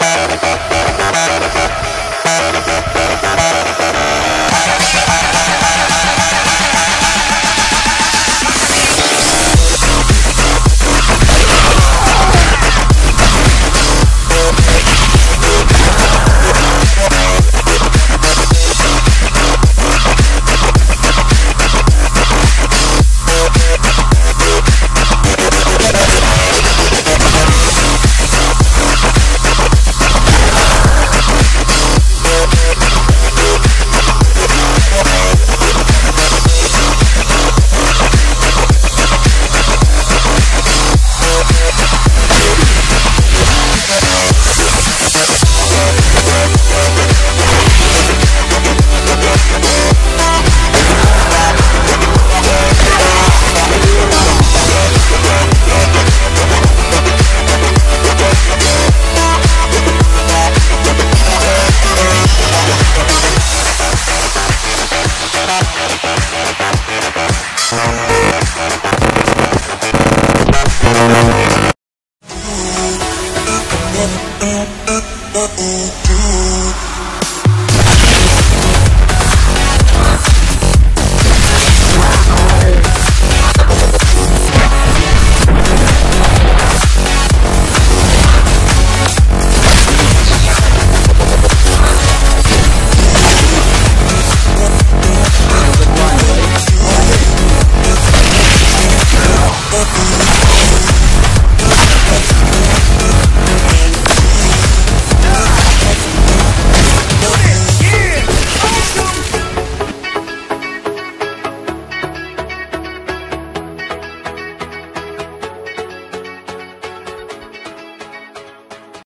Thank do